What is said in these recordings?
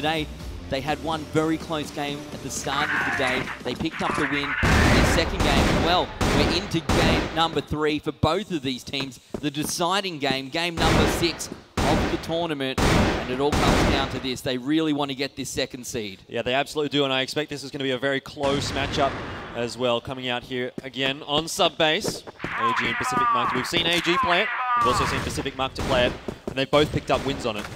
today. They had one very close game at the start of the day. They picked up the win in second game. Well, we're into game number three for both of these teams. The deciding game, game number six of the tournament. And it all comes down to this. They really want to get this second seed. Yeah, they absolutely do, and I expect this is going to be a very close matchup as well, coming out here again on sub base. AG and Pacific Mark. We've seen AG play it. We've also seen Pacific Macta play it, and they've both picked up wins on it.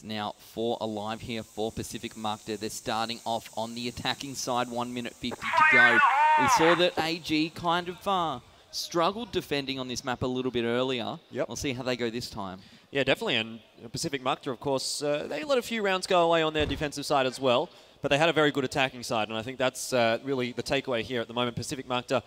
It's now four alive here for Pacific Macta. They're starting off on the attacking side, 1 minute 50 to go. We saw that AG kind of uh, struggled defending on this map a little bit earlier. Yep. We'll see how they go this time. Yeah, definitely. And Pacific Macta, of course, uh, they let a few rounds go away on their defensive side as well, but they had a very good attacking side, and I think that's uh, really the takeaway here at the moment. Pacific Macta,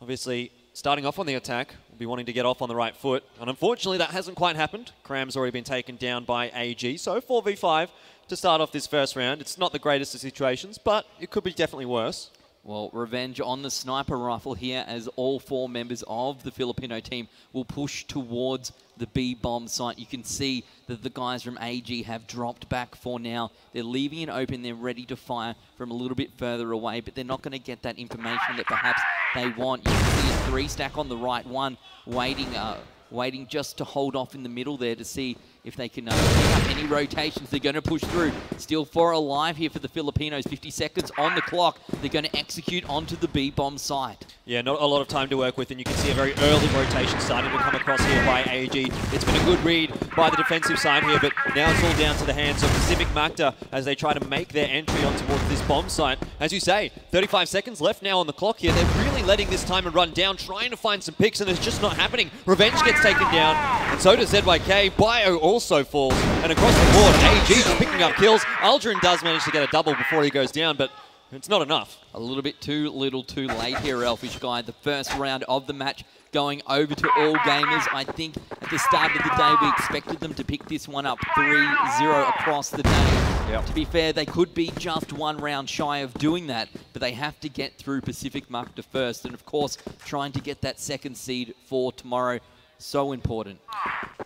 obviously, starting off on the attack, will be wanting to get off on the right foot, and unfortunately, that hasn't quite happened. Cram's already been taken down by AG, so 4v5 to start off this first round. It's not the greatest of situations, but it could be definitely worse. Well, revenge on the sniper rifle here as all four members of the Filipino team will push towards the B bomb site. You can see that the guys from AG have dropped back for now. They're leaving it open. They're ready to fire from a little bit further away, but they're not going to get that information that perhaps they want. You can see a three stack on the right, one waiting, uh, waiting just to hold off in the middle there to see if they can uh, pick up any rotations. They're going to push through. Still four alive here for the Filipinos. 50 seconds on the clock. They're going to execute onto the B-bomb site. Yeah, not a lot of time to work with, and you can see a very early rotation starting to come across here by AG. It's been a good read by the defensive side here, but now it's all down to the hands of Pacific Macta as they try to make their entry on towards this bomb site. As you say, 35 seconds left now on the clock here. They're really letting this time and run down, trying to find some picks, and it's just not happening. Revenge gets taken down, and so does ZYK. Bio also falls, and across the board, AG picking up kills. Aldrin does manage to get a double before he goes down, but it's not enough. A little bit too little too late here, Elfish Guy. The first round of the match going over to all gamers. I think at the start of the day, we expected them to pick this one up 3-0 across the day. Yep. To be fair, they could be just one round shy of doing that, but they have to get through Pacific Macta first. And of course, trying to get that second seed for tomorrow, so important.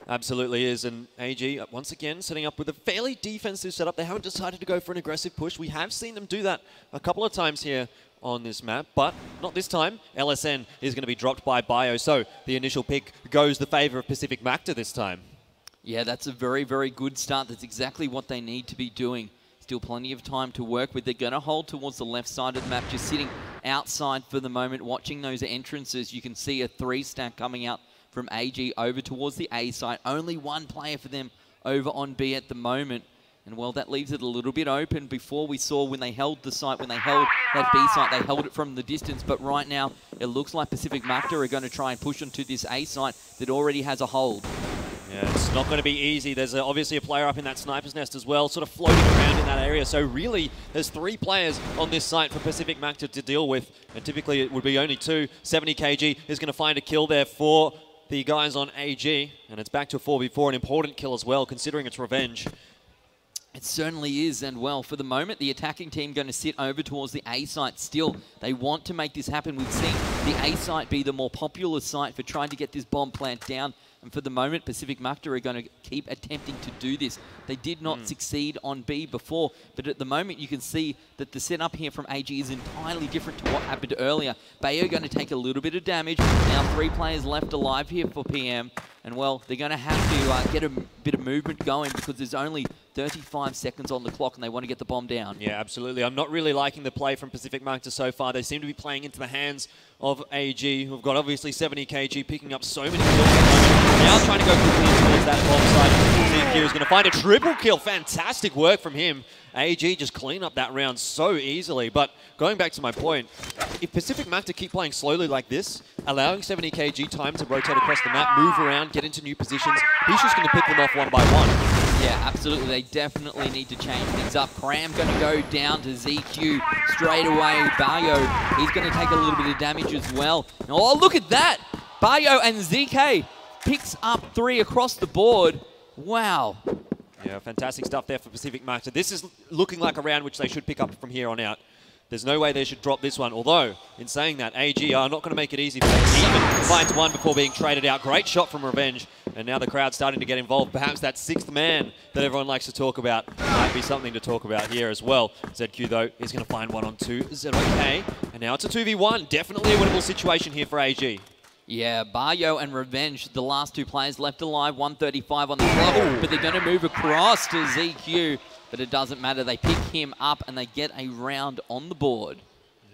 Absolutely is. And AG, once again, setting up with a fairly defensive setup. They haven't decided to go for an aggressive push. We have seen them do that a couple of times here on this map, but not this time. LSN is going to be dropped by Bio, so the initial pick goes the favor of Pacific Macta this time. Yeah, that's a very, very good start. That's exactly what they need to be doing. Still plenty of time to work with. They're going to hold towards the left side of the map, just sitting outside for the moment, watching those entrances. You can see a three stack coming out from AG over towards the A side. Only one player for them over on B at the moment. And well, that leaves it a little bit open. Before we saw when they held the site, when they held that B site, they held it from the distance. But right now, it looks like Pacific Macta are going to try and push onto this A site that already has a hold. Yeah, it's not going to be easy. There's a, obviously a player up in that sniper's nest as well, sort of floating around in that area. So really, there's three players on this site for Pacific Macta, to deal with. And typically it would be only two. 70 kg is going to find a kill there for the guys on AG. And it's back to a 4v4, an important kill as well, considering it's revenge. It certainly is, and well, for the moment, the attacking team going to sit over towards the A site still. They want to make this happen. We've seen the A site be the more popular site for trying to get this bomb plant down. And for the moment, Pacific Macta are going to keep attempting to do this. They did not mm. succeed on B before, but at the moment you can see that the setup here from AG is entirely different to what happened earlier. Bayo going to take a little bit of damage. Now three players left alive here for PM. And well, they're going to have to uh, get a bit of movement going because there's only 35 seconds on the clock and they want to get the bomb down. Yeah, absolutely. I'm not really liking the play from Pacific Macta so far. They seem to be playing into the hands of AG, who've got obviously 70 kg, picking up so many kills now trying to go quickly towards that bomb side. ZQ is going to find a triple kill. Fantastic work from him. AG just clean up that round so easily. But going back to my point, if Pacific Macta keep playing slowly like this, allowing 70 kg time to rotate across the map, move around, get into new positions, he's just going to pick them off one by one. Yeah, absolutely. They definitely need to change things up. Cram going to go down to ZQ straight away. Bayo, he's going to take a little bit of damage as well. Oh, look at that! Bayo and ZK picks up three across the board. Wow. Yeah, fantastic stuff there for Pacific Macta. This is looking like a round which they should pick up from here on out. There's no way they should drop this one. Although, in saying that, AG are not going to make it easy for them. Even finds one before being traded out. Great shot from Revenge. And now the crowd's starting to get involved. Perhaps that sixth man that everyone likes to talk about might be something to talk about here as well. ZQ, though, is going to find one on two. ZYK. And now it's a 2v1. Definitely a winnable situation here for AG. Yeah, Baryo and Revenge, the last two players left alive, 135 on the clock, but they're going to move across to ZQ, but it doesn't matter. They pick him up and they get a round on the board.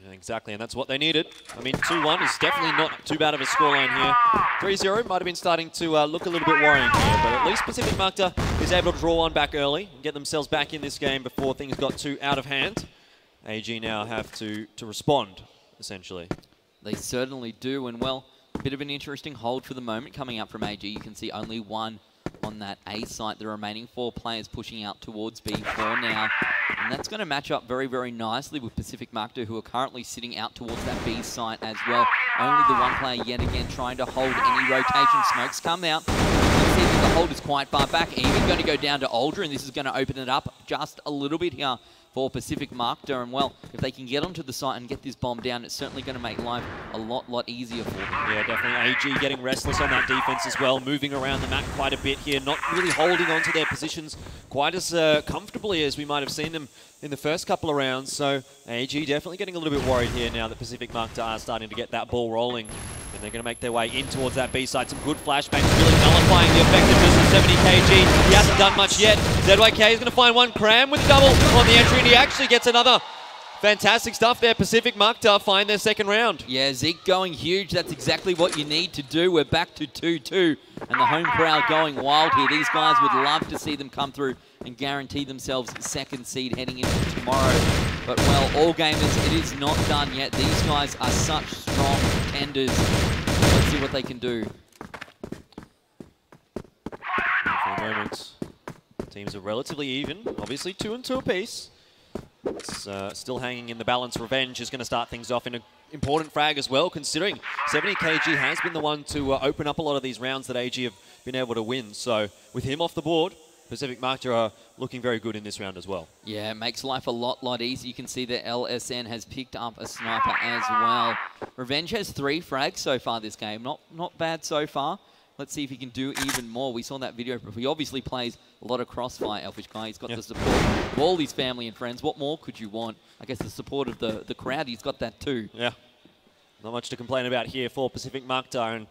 Yeah, exactly, and that's what they needed. I mean, 2-1 is definitely not too bad of a scoreline here. 3-0 might have been starting to uh, look a little bit worrying here, but at least Pacific Macta is able to draw one back early and get themselves back in this game before things got too out of hand. AG now have to, to respond, essentially. They certainly do, and well, bit of an interesting hold for the moment coming up from AG. You can see only one on that A site. The remaining four players pushing out towards B4 now. And that's going to match up very, very nicely with Pacific Macta, who are currently sitting out towards that B site as well. Only the one player yet again trying to hold any rotation. Smokes come out. The hold is quite far back. Even going to go down to Aldra, and this is going to open it up just a little bit here for Pacific Macta. And well, if they can get onto the site and get this bomb down, it's certainly going to make life a lot, lot easier for them. Yeah, definitely. AG getting restless on that defense as well, moving around the map quite a bit here, not really holding on to their positions quite as uh, comfortably as we might have seen them in the first couple of rounds. So AG definitely getting a little bit worried here now that Pacific Macta are starting to get that ball rolling. And they're going to make their way in towards that B side. Some good flashbangs, really nullifying the effectiveness of 70 kg. He hasn't done much yet. ZYK is going to find one. Cram with double on the entry, and he actually gets another. Fantastic stuff there. Pacific Macta find their second round. Yeah, Zeke going huge. That's exactly what you need to do. We're back to 2-2, and the home crowd going wild here. These guys would love to see them come through and guarantee themselves second seed heading into tomorrow. But, well, all gamers, it is not done yet. These guys are such strong contenders. Let's see what they can do. For the moment, teams are relatively even. Obviously, two and two apiece. It's uh, still hanging in the balance. Revenge is going to start things off in an important frag as well, considering 70 kg has been the one to uh, open up a lot of these rounds that AG have been able to win. So with him off the board, Pacific Macta are looking very good in this round as well. Yeah, it makes life a lot, lot easier. You can see that LSN has picked up a sniper as well. Revenge has three frags so far this game. Not, not bad so far. Let's see if he can do even more. We saw that video. He obviously plays a lot of crossfire, Elfish Guy. He's got the support of all his family and friends. What more could you want? I guess the support of the, the crowd, he's got that too. Yeah. Not much to complain about here for Pacific Macta. And,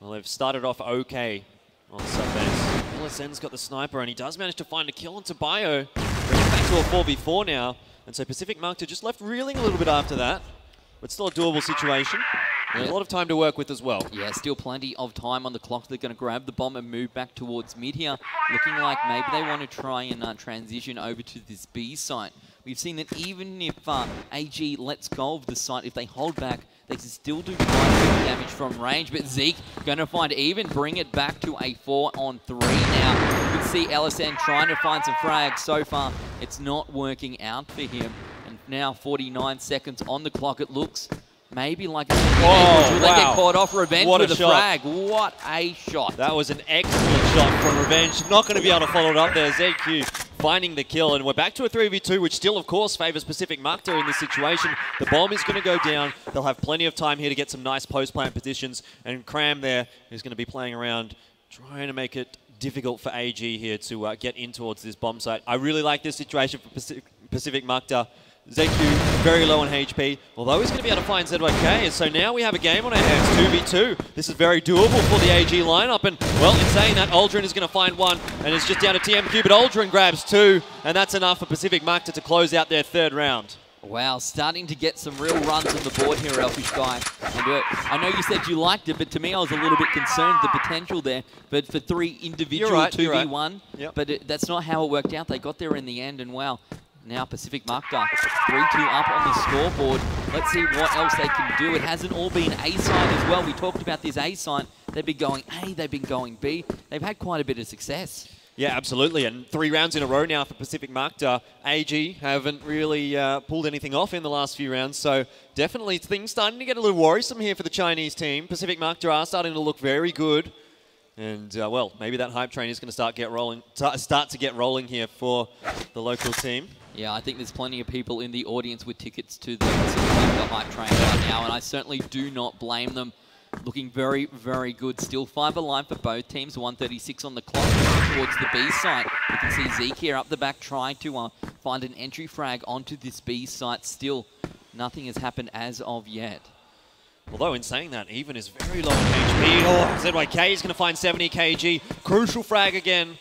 well, they've started off okay on subbase. LSN's got the sniper, and he does manage to find a kill onto Bio. Brings it back to a 4v4 now. And so Pacific Macta just left reeling a little bit after that. But still a doable situation. A lot of time to work with as well. Yeah, still plenty of time on the clock. They're going to grab the bomb and move back towards mid here. Looking like maybe they want to try and uh, transition over to this B site. We've seen that even if uh, AG lets go of the site, if they hold back, they can still do quite a bit of damage from range. But Zeke going to find even, bring it back to a 4 on 3 now. You can see LSN trying to find some frags. So far, it's not working out for him. And now 49 seconds on the clock, it looks maybe like it's Whoa, Will they get caught off revenge What with a shot. frag? What a shot. That was an excellent shot from Revenge. Not going to be able to follow it up there. ZQ finding the kill. And we're back to a 3v2, which still, of course, favours Pacific Macta in this situation. The bomb is going to go down. They'll have plenty of time here to get some nice post-plant positions. And Cram there is going to be playing around, trying to make it difficult for AG here to uh, get in towards this bomb site. I really like this situation for Pacific, Pacific Macta. ZQ very low on HP, although he's going to be able to find ZYK. So now we have a game on our hands, 2v2. This is very doable for the AG lineup. And, well, in saying that, Aldrin is going to find one, and it's just down to TMQ, but Aldrin grabs two, and that's enough for Pacific Macta to close out their third round. Wow, starting to get some real runs on the board here, Elfish Guy. And, uh, I know you said you liked it, but to me I was a little bit concerned the potential there. But for three individual right, you're 2v1, right. Yep. but it, that's not how it worked out. They got there in the end, and wow, now Pacific Macta 3-2 up on the scoreboard. Let's see what else they can do. It hasn't all been A side as well. We talked about this A side. They've been going A, they've been going B. They've had quite a bit of success. Yeah, absolutely. And three rounds in a row now for Pacific Macta. AG haven't really uh, pulled anything off in the last few rounds, so definitely things starting to get a little worrisome here for the Chinese team. Pacific Macta are starting to look very good. And, uh, well, maybe that hype train is going to start get rolling, start to get rolling here for the local team. Yeah, I think there's plenty of people in the audience with tickets to the Macta hype train right now, and I certainly do not blame them. looking very, very good. Still five alive for both teams. 136 on the clock towards the B site. You can see Zeke here up the back trying to uh, find an entry frag onto this B site. Still, nothing has happened as of yet. Although in saying that, even is very low HP. Oh, ZYK is going to find 70 kg. Crucial frag again.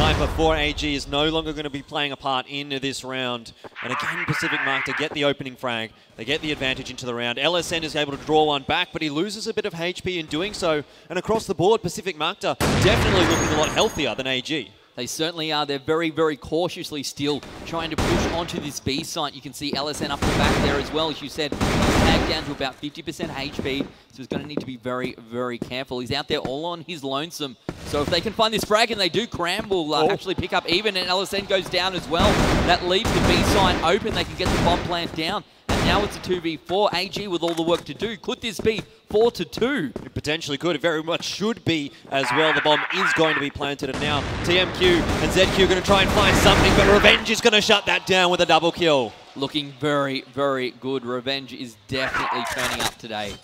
Sniper for AG is no longer going to be playing a part in this round. And again, Pacific Macta get the opening frag. They get the advantage into the round. LSN is able to draw one back, but he loses a bit of HP in doing so. And across the board, Pacific Macta definitely looking a lot healthier than AG. They certainly are. They're very, very cautiously still trying to push onto this B site. You can see LSN up the back there as well. As you said, tagged down to about 50% HP, so he's going to need to be very, very careful. He's out there all on his lonesome. So if they can find this frag, and they do, Cram will uh, oh. actually pick up even, and LSN goes down as well. That leaves the B site open. They can get the bomb plant down. Now it's a 2v4. AG with all the work to do. Could this be 4 to 2? It potentially could. It very much should be as well. The bomb is going to be planted. And now TMQ and ZQ are going to try and find something. But Revenge is going to shut that down with a double kill. Looking very, very good. Revenge is definitely turning up today.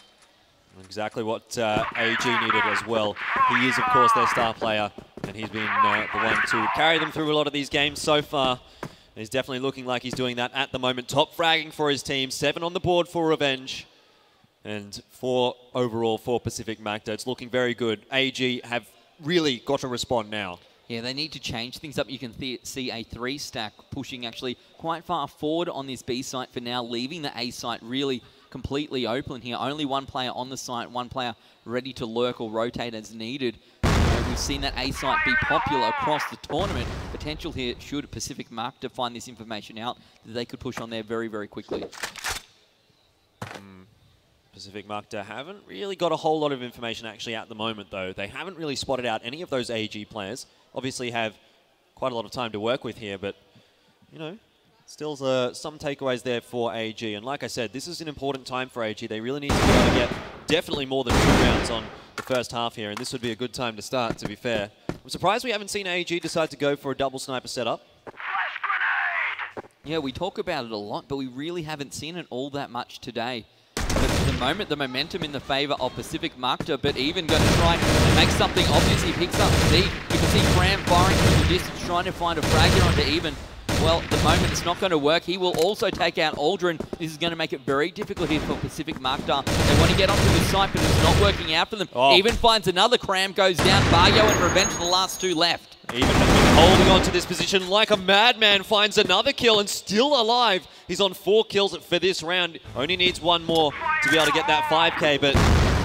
Exactly what uh, AG needed as well. He is, of course, their star player, and he's been uh, the one to carry them through a lot of these games so far. He's definitely looking like he's doing that at the moment. Top fragging for his team. Seven on the board for Revenge. And four overall for Pacific Macta. It's looking very good. AG have really got to respond now. Yeah, they need to change things up. You can see a three stack pushing actually quite far forward on this B site for now, leaving the A site really completely open here. Only one player on the site, one player ready to lurk or rotate as needed. We've seen that A site be popular across the tournament. Potential here, should Pacific Macta find this information out, that they could push on there very, very quickly. Mm. Pacific Macta haven't really got a whole lot of information actually at the moment, though. They haven't really spotted out any of those AG players. Obviously have quite a lot of time to work with here, but, you know, still uh, some takeaways there for AG. And like I said, this is an important time for AG. They really need to be able to get definitely more than two rounds on the first half here, and this would be a good time to start, to be fair. I'm surprised we haven't seen AG decide to go for a double sniper setup. Yeah, we talk about it a lot, but we really haven't seen it all that much today. But for the moment, the momentum in the favour of Pacific Macta, but even going to try and make something obvious. He picks up Z. You can see Cram firing from the distance, trying to find a fragger onto Even. Well, at the moment it's not going to work. He will also take out Aldrin. This is going to make it very difficult here for Pacific Macta. They want to get onto the site, but it's not working out for them. Oh. Even finds another cram, goes down. Baryo and Revenge the last two left. Even holding on to this position like a madman, finds another kill and still alive. He's on four kills for this round. Only needs one more to be able to get that 5k, but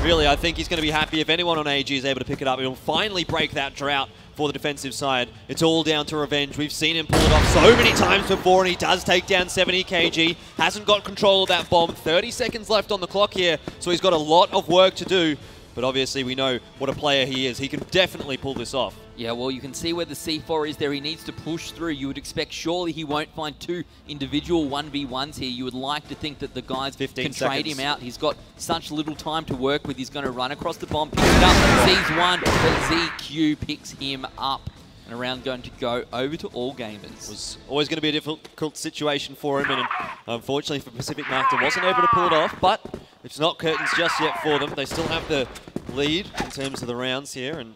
really I think he's going to be happy if anyone on AG is able to pick it up. He'll finally break that drought for the defensive side. It's all down to revenge. We've seen him pull it off so many times before, and he does take down 70 kg. Hasn't got control of that bomb. 30 seconds left on the clock here, so he's got a lot of work to do. But obviously we know what a player he is. He can definitely pull this off. Yeah, well, you can see where the C4 is there. He needs to push through. You would expect surely he won't find two individual 1v1s here. You would like to think that the guys can seconds. trade him out. He's got such little time to work with. He's going to run across the bomb, pick it up, sees one, but ZQ picks him up. And around going to go over to All Gamers. It was always going to be a difficult situation for him, and unfortunately for Pacific Macta, wasn't able to pull it off, but it's not curtains just yet for them. They still have the lead in terms of the rounds here, and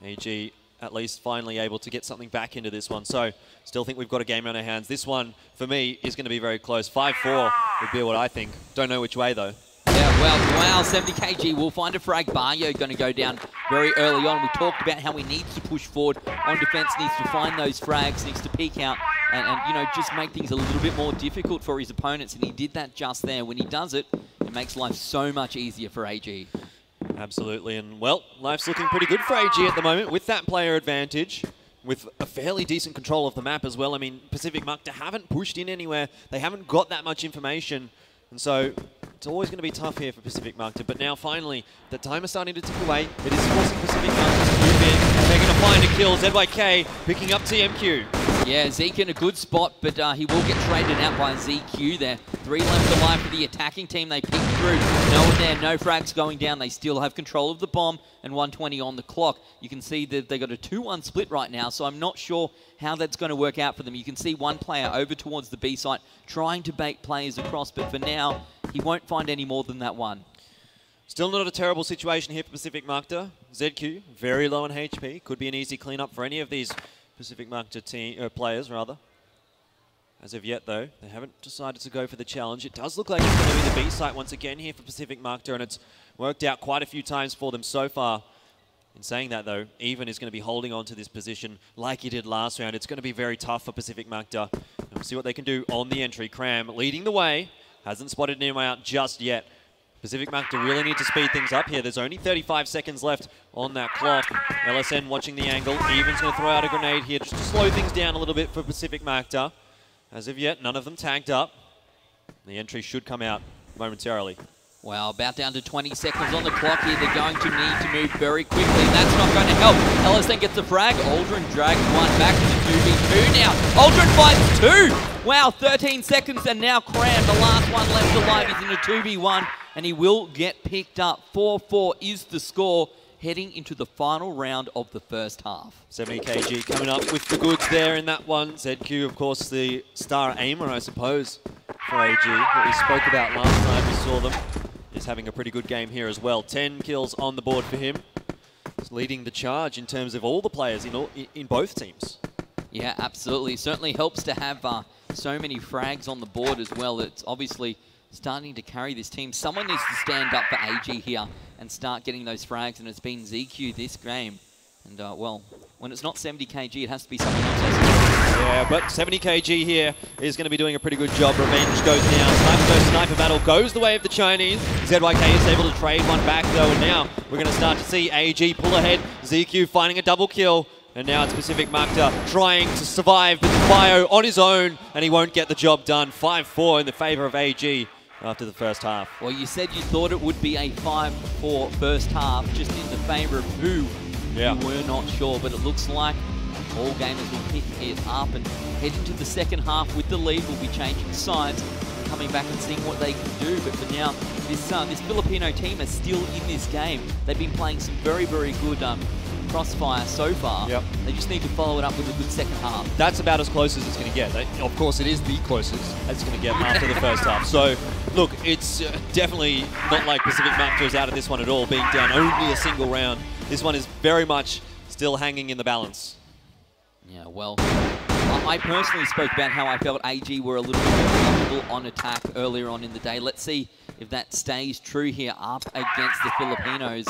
AG at least finally able to get something back into this one. So still think we've got a game on our hands. This one, for me, is going to be very close. 5-4 would be what I think. Don't know which way, though. Well, wow, 70 kg will find a frag. Barrio going to go down very early on. We talked about how he needs to push forward on defense, needs to find those frags, needs to peek out and, and, you know, just make things a little bit more difficult for his opponents. And he did that just there. When he does it, it makes life so much easier for AG. Absolutely, and well, life's looking pretty good for AG at the moment with that player advantage, with a fairly decent control of the map as well. I mean, Pacific Macta haven't pushed in anywhere. They haven't got that much information, and so it's always going to be tough here for Pacific Macta. But now, finally, the time is starting to tick away. It is forcing Pacific Macta to move in. They're going to find a kill. ZYK picking up TMQ. Yeah, Zeke in a good spot, but uh, he will get traded out by ZQ there. Three left alive for the attacking team. They peek through. No one there, no frags going down. They still have control of the bomb and 120 on the clock. You can see that they got a 2-1 split right now, so I'm not sure how that's going to work out for them. You can see one player over towards the B site trying to bait players across, but for now, he won't find any more than that one. Still not a terrible situation here for Pacific Macta. ZQ, very low on HP. Could be an easy cleanup for any of these Pacific Macta team, uh, players, rather. As of yet, though, they haven't decided to go for the challenge. It does look like it's going to be the B site once again here for Pacific Macta, and it's worked out quite a few times for them so far. In saying that, though, Even is going to be holding on to this position like he did last round. It's going to be very tough for Pacific. And we'll see what they can do on the entry. Cram leading the way. Hasn't spotted anyone out just yet. Pacific Macta really need to speed things up here. There's only 35 seconds left on that clock. LSN watching the angle. Even's going to throw out a grenade here just to slow things down a little bit for Pacific Macta. As of yet, none of them tagged up. The entry should come out momentarily. Well, about down to 20 seconds on the clock here. They're going to need to move very quickly. That's not going to help. LSN gets the frag. Aldrin drags one back to the 2v2 now. Aldrin finds two. Wow, 13 seconds and now Cram, the last one left alive, is in a 2v1 and he will get picked up. 4-4 is the score heading into the final round of the first half. 70 kg coming up with the goods there in that one. ZQ, of course, the star aimer, I suppose, for AG, that we spoke about last time we saw them is having a pretty good game here as well. 10 kills on the board for him. He's leading the charge in terms of all the players in, all, in both teams. Yeah, absolutely. Certainly helps to have uh, so many frags on the board as well. It's obviously starting to carry this team. Someone needs to stand up for AG here and start getting those frags, and it's been ZQ this game. And, uh, well, when it's not 70 kg, it has to be someone else. Yeah, but 70 kg here is going to be doing a pretty good job. Revenge goes down. Sniper versus sniper battle goes the way of the Chinese. ZYK is able to trade one back, though, and now we're going to start to see AG pull ahead. ZQ finding a double kill. And now it's Pacific Macta trying to survive, but Bio on his own, and he won't get the job done. 5-4 in the favor of AG after the first half. Well, you said you thought it would be a 5-4 first half, just in the favor of who yeah. you were not sure, but it looks like all gamers will pick it up and head into the second half with the lead. We'll be changing sides, coming back and seeing what they can do. But for now, this uh, this Filipino team is still in this game. They've been playing some very, very good um, crossfire so far. Yep. They just need to follow it up with a good second half. That's about as close as it's going to get. Of course, it is the closest it's going to get after the first half. So, look, it's uh, definitely not like Pacific Macta is out of this one at all, being down only a single round. This one is very much still hanging in the balance. Yeah, well, I personally spoke about how I felt AG were a little bit more comfortable on attack earlier on in the day. Let's see if that stays true here up against the Filipinos.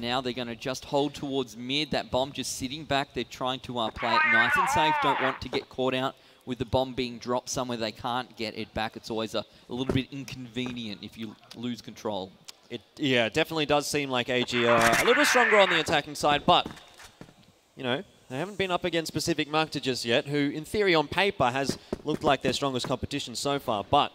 Now, they're going to just hold towards mid. That bomb just sitting back. They're trying to uh, play it nice and safe. Don't want to get caught out with the bomb being dropped somewhere they can't get it back. It's always a, a little bit inconvenient if you lose control. It Yeah, definitely does seem like AG are a little stronger on the attacking side, but, you know, they haven't been up against Pacific Macta just yet, who in theory on paper has looked like their strongest competition so far. But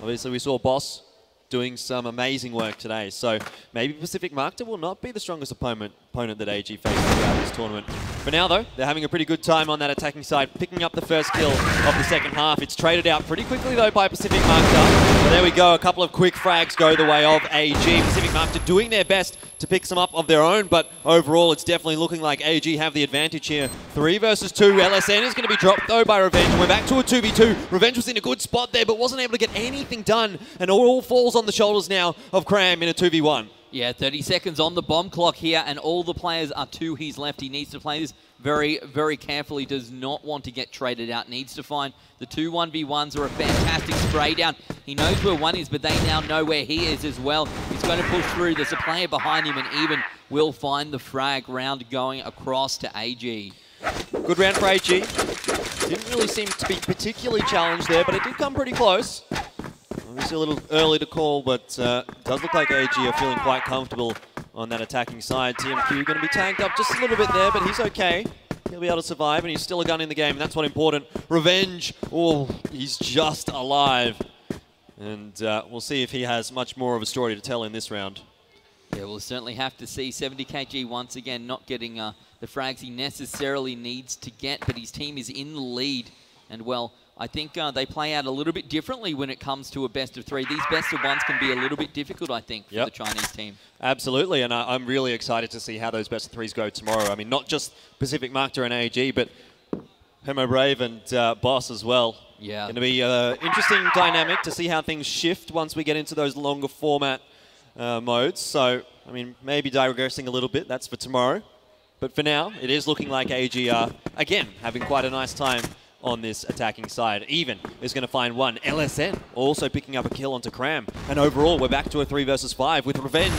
obviously we saw Boss doing some amazing work today. So maybe Pacific Macta will not be the strongest opponent, opponent that AG faces throughout this tournament. For now, though, they're having a pretty good time on that attacking side, picking up the first kill of the second half. It's traded out pretty quickly, though, by Pacific Macta. But there we go. A couple of quick frags go the way of AG. Pacific Macta doing their best to pick some up of their own, but overall, it's definitely looking like AG have the advantage here. Three versus two. LSN is going to be dropped, though, by Revenge. We're back to a 2v2. Revenge was in a good spot there, but wasn't able to get anything done, and all falls on the shoulders now of Cram in a 2v1. Yeah, 30 seconds on the bomb clock here, and all the players are to his left. He needs to play this very, very carefully. Does not want to get traded out. Needs to find the two 1v1s are a fantastic spray down. He knows where one is, but they now know where he is as well. He's going to push through. There's a player behind him, and even will find the frag round going across to AG. Good round for AG. Didn't really seem to be particularly challenged there, but it did come pretty close. Obviously a little early to call, but uh, does look like AG are feeling quite comfortable on that attacking side. TMQ going to be tagged up just a little bit there, but he's okay. He'll be able to survive, and he's still a gun in the game, and that's what important. Revenge, oh, he's just alive. And uh, we'll see if he has much more of a story to tell in this round. Yeah, we'll certainly have to see 70 kg once again not getting uh, the frags he necessarily needs to get, but his team is in the lead. And, well, I think uh, they play out a little bit differently when it comes to a best of three. These best of ones can be a little bit difficult, I think, for yep. the Chinese team. Absolutely, and I, am really excited to see how those best of threes go tomorrow. I mean, not just Pacific Macta and AG, but Hemo Brave and uh, Boss as well. Yeah. Going to be an uh, interesting dynamic to see how things shift once we get into those longer format uh, modes. So, I mean, maybe digressing a little bit. That's for tomorrow. But for now, it is looking like AG are, again, having quite a nice time on this attacking side. Even is going to find one. LSN also picking up a kill onto Cram. And overall, we're back to a 3 versus 5 with Revenge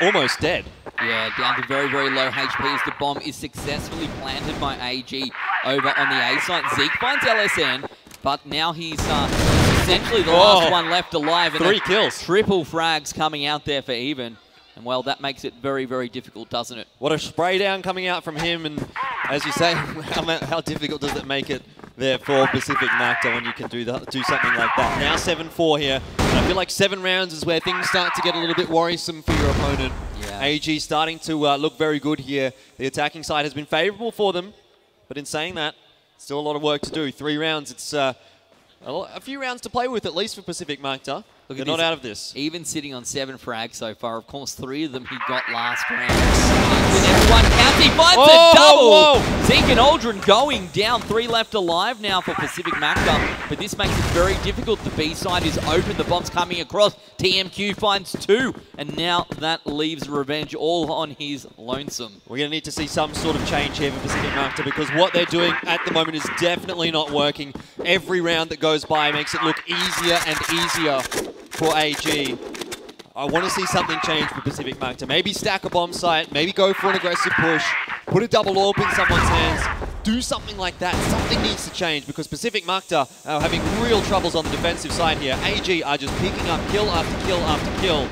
almost dead. Yeah, down to very, very low HP as the bomb is successfully planted by AG over on the A side. Zeke finds LSN, but now he's uh, essentially the last Oh. one left alive. And Three kills. Triple frags coming out there for Even. And well, that makes it very, very difficult, doesn't it? What a spray down coming out from him. And as you say, how, how difficult does it make it there for Pacific Macta when you can do that, do something like that? Now 7-4 here. And I feel like seven rounds is where things start to get a little bit worrisome for your opponent. Yeah. AG starting to uh, look very good here. The attacking side has been favorable for them. But in saying that, still a lot of work to do. Three rounds, it's uh, a, a few rounds to play with at least for Pacific Macta. Look They're at not this. out of this. Even sitting on seven frags so far. Of course, three of them he got last round. And everyone counts. He finds Whoa, a double. whoa. Zeke and Aldrin going down. Three left alive now for Pacific Macta. But this makes it very difficult. The B side is open. The bomb's coming across. TMQ finds two. And now that leaves Revenge all on his lonesome. We're going to need to see some sort of change here for Pacific Macta because what they're doing at the moment is definitely not working. Every round that goes by makes it look easier and easier for AG. I want to see something change for Pacific Macta. Maybe stack a bomb site, maybe go for an aggressive push, put a double orb in someone's hands, do something like that. Something needs to change because Pacific Macta are having real troubles on the defensive side here. AG are just picking up kill after kill after kill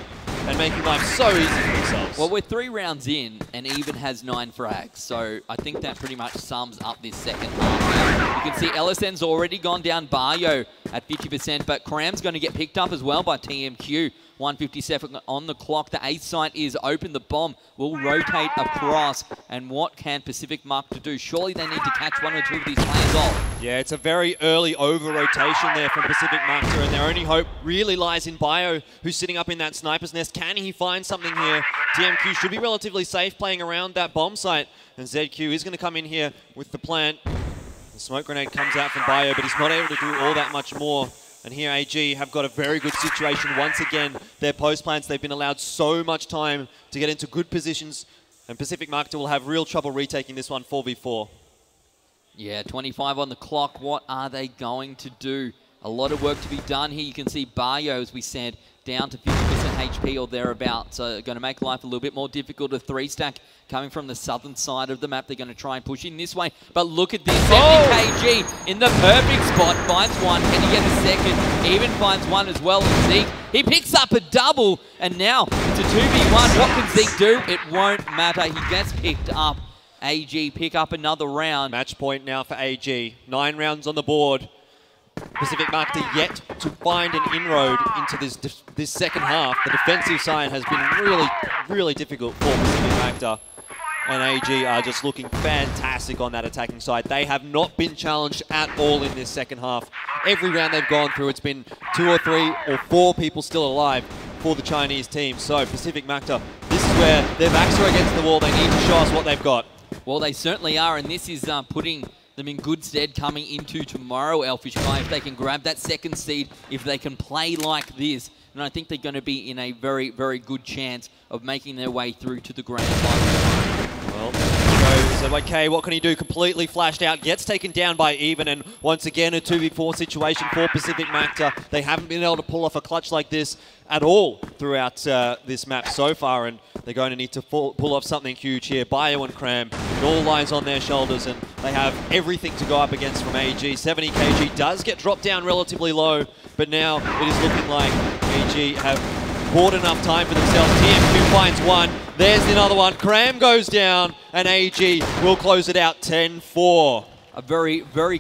and making life so easy for themselves. Well, we're three rounds in, and Even has nine frags, so I think that pretty much sums up this second half. You can see LSN's already gone down Barrio at 50%, but Cram's going to get picked up as well by TMQ. 157 on the clock. The A site is open. The bomb will rotate across. And what can Pacific Macta do? Surely they need to catch one or two of these players off. Yeah, it's a very early over rotation there from Pacific Macta, and their only hope really lies in Bio, who's sitting up in that sniper's nest. Can he find something here? TMQ should be relatively safe playing around that bomb site, and ZQ is going to come in here with the plant. The smoke grenade comes out from Bio, but he's not able to do all that much more. And here AG have got a very good situation once again. Their post plants, they've been allowed so much time to get into good positions, and Pacific Macta will have real trouble retaking this one 4v4. Yeah, 25 on the clock. What are they going to do? A lot of work to be done here. You can see Barrio, as we said, down to 50% HP or thereabouts. Uh, so going to make life a little bit more difficult. A three stack coming from the southern side of the map. They're going to try and push in this way. But look at this. 70 kg in the perfect spot. Finds one. Can he get a second? Even finds one as well. And Zeke, he picks up a double. And now it's a 2v1. What can Zeke do? It won't matter. He gets picked up. AG pick up another round. Match point now for AG. Nine rounds on the board. Pacific Macta yet to find an inroad into this this second half. The defensive side has been really, really difficult for Pacific Macta. And AG are just looking fantastic on that attacking side. They have not been challenged at all in this second half. Every round they've gone through, it's been two or three or four people still alive for the Chinese team. So Pacific Macta, this is where their backs are against the wall. They need to show us what they've got. Well, they certainly are, and this is uh, putting them in good stead coming into tomorrow, Elfish Guy. If they can grab that second seed, if they can play like this, and I think they're going to be in a very, very good chance of making their way through to the grand final. Well, goes okay, what can he do? Completely flashed out, gets taken down by Even, and once again a 2v4 situation for Pacific Macta. They haven't been able to pull off a clutch like this at all throughout uh, this map so far, and they're going to need to pull, pull off something huge here. Bio and Cram, it all lies on their shoulders, and they have everything to go up against from AG. 70 kg does get dropped down relatively low, but now it is looking like AG have bought enough time for themselves. TMQ finds one. There's another one. Cram goes down, and AG will close it out 10-4. A very, very